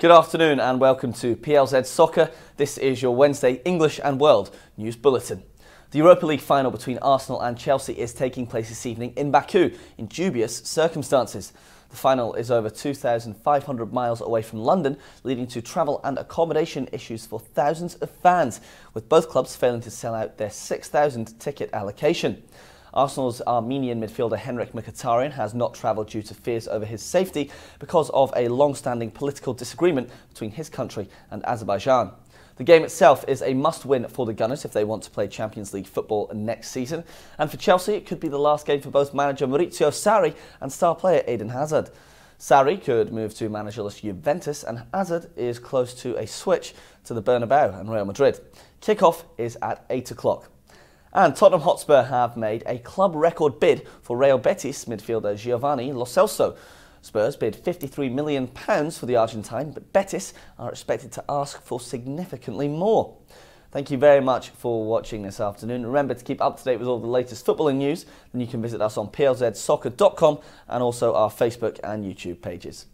Good afternoon and welcome to PLZ Soccer. This is your Wednesday English and World News Bulletin. The Europa League final between Arsenal and Chelsea is taking place this evening in Baku in dubious circumstances. The final is over 2,500 miles away from London, leading to travel and accommodation issues for thousands of fans, with both clubs failing to sell out their 6,000 ticket allocation. Arsenal's Armenian midfielder Henrik Mkhitaryan has not travelled due to fears over his safety because of a long-standing political disagreement between his country and Azerbaijan. The game itself is a must-win for the Gunners if they want to play Champions League football next season. And for Chelsea, it could be the last game for both manager Maurizio Sarri and star player Eden Hazard. Sarri could move to managerless Juventus and Hazard is close to a switch to the Bernabeu and Real Madrid. Kickoff is at 8 o'clock. And Tottenham Hotspur have made a club record bid for Real Betis midfielder Giovanni Lo Celso. Spurs bid £53 million for the Argentine, but Betis are expected to ask for significantly more. Thank you very much for watching this afternoon. Remember to keep up to date with all the latest footballing news, then you can visit us on plzsoccer.com and also our Facebook and YouTube pages.